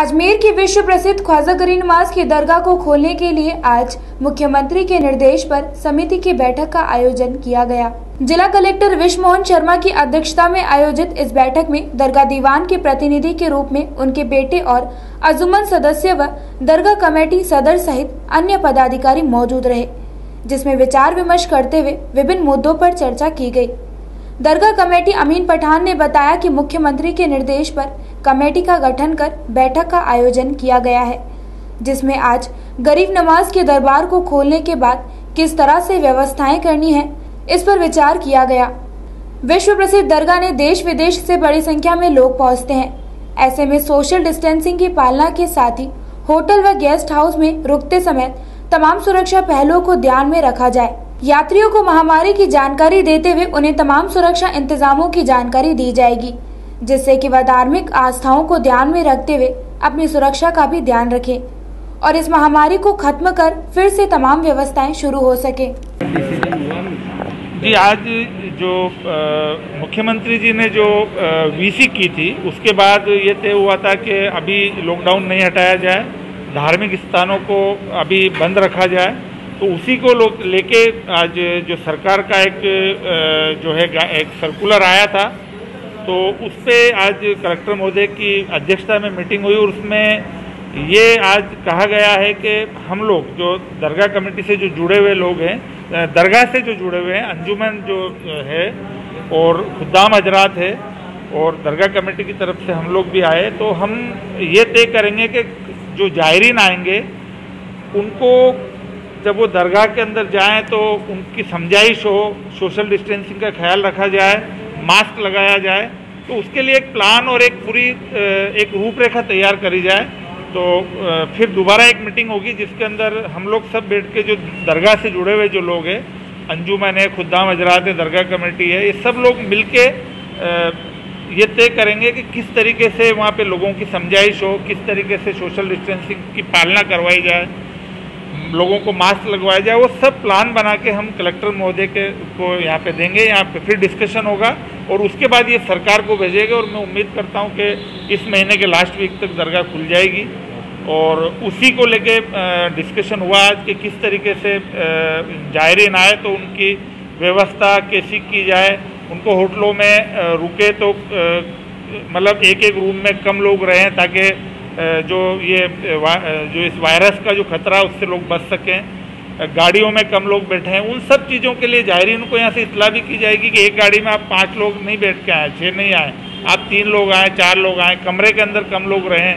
अजमेर की विश्व प्रसिद्ध ख्वाजा गरीन नमाज़ की दरगाह को खोलने के लिए आज मुख्यमंत्री के निर्देश पर समिति की बैठक का आयोजन किया गया। जिला कलेक्टर विश्व मोहन शर्मा की अध्यक्षता में आयोजित इस बैठक में दरगाह दीवान के प्रतिनिधि के रूप में उनके बेटे और अजुमन सदस्य व दरगाह कमेटी सदर सहित अन्य पदाधिकारी मौजूद रहे, जिसमें विचार विमर्श करते हुए विभिन्न मुद्दों पर चर्चा की गई। दरगाह कमेटी अमीन पठान ने बताया कि मुख्यमंत्री के निर्देश पर कमेटी का गठन कर बैठक का आयोजन किया गया है, जिसमें आज गरीब नवाज़ के दरबार को खोलने के बाद किस तरह से व्यवस्थाएँ करनी है, इस पर विचार किया गया। विश्व प्रसिद्ध दरगाह ने देश विदेश से बड़ी संख्या में लोग पहुँचते हैं। ऐसे में सोशल डिस्टेंसिंग की पालना के साथ ही होटल व गेस्ट हाउस में रुकते समय तमाम सुरक्षा पहलुओं को ध्यान में रखा जाए। यात्रियों को महामारी की जानकारी देते हुए उन्हें तमाम सुरक्षा इंतजामों की जानकारी दी जाएगी, जिससे कि वह धार्मिक आस्थाओं को ध्यान में रखते हुए अपनी सुरक्षा का भी ध्यान रखें और इस महामारी को खत्म कर फिर से तमाम व्यवस्थाएँ शुरू हो सके। जी, आज जो मुख्यमंत्री जी ने जो वीसी की थी, उसके बाद ये तय हुआ था कि अभी लॉकडाउन नहीं हटाया जाए, धार्मिक स्थानों को अभी बंद रखा जाए। तो उसी को लोग लेके आज जो सरकार का एक जो है एक सर्कुलर आया था तो उस पर आज कलेक्टर महोदय की अध्यक्षता में मीटिंग हुई और उसमें ये आज कहा गया है कि हम लोग जो दरगाह कमेटी से जो जुड़े हुए लोग हैं दरगाह से जो जुड़े हुए हैं, अंजुमन जो है और खुदाम हजरात है और दरगाह कमेटी की तरफ़ से हम लोग भी आए तो हम ये तय करेंगे कि जो जायरीन आएँगे, उनको जब वो दरगाह के अंदर जाएँ तो उनकी समझाइश हो सोशल डिस्टेंसिंग का ख्याल रखा जाए मास्क लगाया जाए तो उसके लिए एक प्लान और एक पूरी एक रूपरेखा तैयार करी जाए। तो फिर दोबारा एक मीटिंग होगी जिसके अंदर हम लोग सब बैठ के जो दरगाह से जुड़े हुए जो लोग हैं अंजुमन है खुदाम हजरात है, दरगाह कमेटी है, ये सब लोग मिल के ये तय करेंगे कि किस तरीके से वहाँ पे लोगों की समझाइश हो, किस तरीके से सोशल डिस्टेंसिंग की पालना करवाई जाए। लोगों को मास्क लगवाया जाए, वो सब प्लान बना के हम कलेक्टर महोदय के को यहाँ पे देंगे, यहाँ पे फिर डिस्कशन होगा और उसके बाद ये सरकार को भेजेगा और मैं उम्मीद करता हूँ कि इस महीने के लास्ट वीक तक दरगाह खुल जाएगी और उसी को लेके डिस्कशन हुआ आज कि किस तरीके से जायरीन आए तो उनकी व्यवस्था कैसी की जाए, उनको होटलों में रुके तो मतलब एक एक रूम में कम लोग रहें ताकि जो ये जो इस वायरस का जो खतरा उससे लोग बच सकें। गाड़ियों में कम लोग बैठे हैं। उन सब चीज़ों के लिए जायरीन को यहाँ से इतला भी की जाएगी कि एक गाड़ी में आप पाँच लोग नहीं बैठ के आए छः नहीं आए। आप तीन लोग आए, चार लोग आए, कमरे के अंदर कम लोग रहें।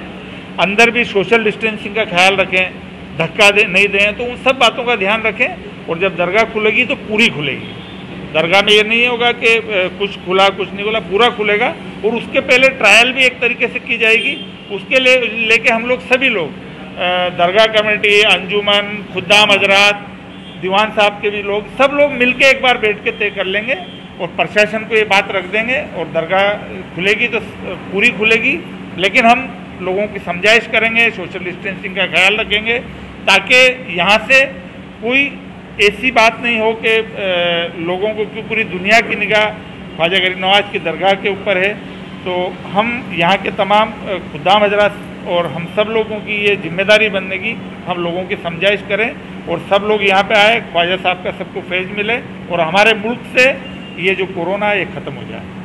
अंदर भी सोशल डिस्टेंसिंग का ख्याल रखें, धक्का दे, नहीं दें तो उन सब बातों का ध्यान रखें और जब दरगाह खुलेगी तो पूरी खुलेगी। दरगाह में ये नहीं होगा कि कुछ खुला, कुछ नहीं खुला पूरा खुलेगा। और उसके पहले ट्रायल भी एक तरीके से की जाएगी। उसके ले लेके हम लोग सभी लोग दरगाह कमेटी, अंजुमन खुदाम हजरात, दीवान साहब के भी लोग, सब लोग मिलके एक बार बैठ के तय कर लेंगे और प्रशासन को ये बात रख देंगे और दरगाह खुलेगी तो पूरी खुलेगी। लेकिन हम लोगों की समझाइश करेंगे सोशल डिस्टेंसिंग का ख्याल रखेंगे ताकि यहाँ से कोई ऐसी बात नहीं हो कि लोगों को पूरी दुनिया की निगाह ख्वाजा गरीब नवाज़ की दरगाह के ऊपर है। तो हम यहाँ के तमाम खुदा मजरा और हम सब लोगों की ये ज़िम्मेदारी बनने की हम लोगों की समझाइश करें और सब लोग यहाँ पे आए, ख्वाजा साहब का सबको फैज मिले और हमारे मुल्क से ये जो कोरोना है, ये ख़त्म हो जाए।